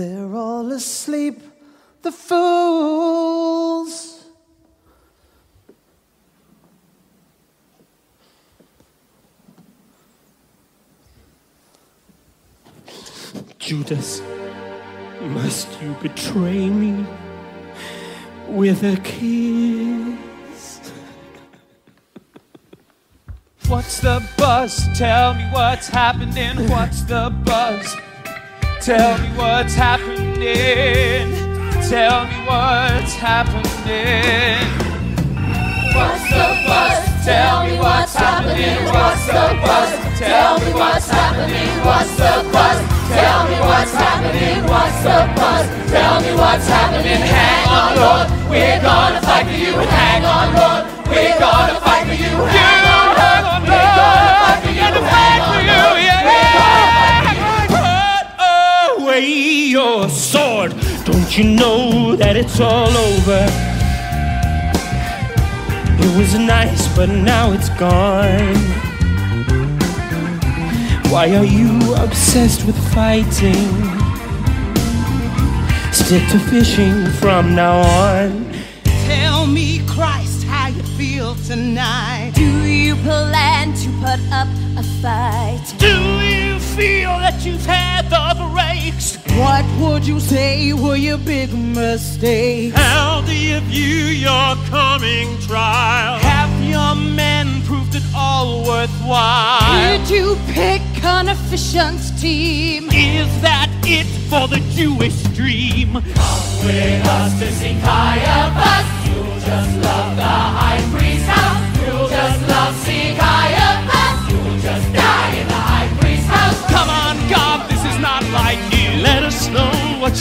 They're all asleep, the fools. Judas, must you betray me with a kiss? What's the buzz? Tell me what's happening. What's the buzz? Tell me what's happening. Tell me what's happening. What's the buzz? Tell me what's happening. What's the buzz? Tell me what's happening. What's the buzz? Tell me what's happening. What's the buzz? Tell me what's happening. Hang on, Lord. We're gonna fight for you. Hang on, Lord. We're gonna fight for you. Your sword. Don't you know that it's all over? It was nice, but now it's gone. Why are you obsessed with fighting? Stick to fishing from now on. Tell me, Christ, how you feel tonight. Do you plan to put up a fight? Do you feel that you've had the breaks? What would you say were your big mistakes? How do you view your coming trial? Have your men proved it all worthwhile? Did you pick an efficient team? Is that it for the Jewish dream? Come With us to sing Caiaphas, you'll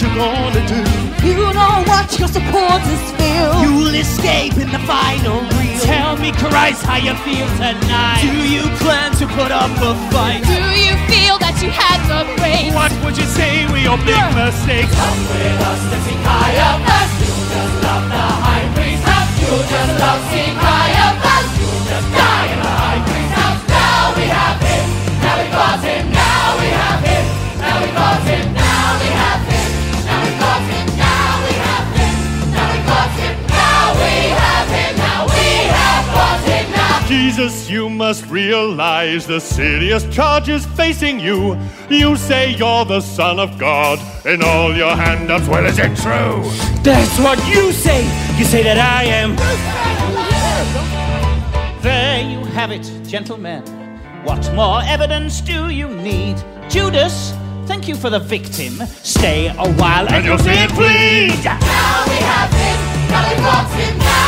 know what you're gonna do. You know what your supporters feel. You'll escape in the final reel. Tell me, Christ, how you feel tonight. Do you plan to put up a fight? Do you feel that you had the brains? What would you say were your big mistakes? Come with us to sing Caiaphas. You'll just love the high priest's house. You'll just love seeing Caiaphas. Jesus, you must realize the serious charges facing you. You say you're the Son of God. In all your hand-ups, well, is it true? That's what you say. You say that I am. There you have it, gentlemen. What more evidence do you need? Judas, thank you for the victim. Stay a while and, And you'll see it bleed. Now we have him. Now we got him. Now we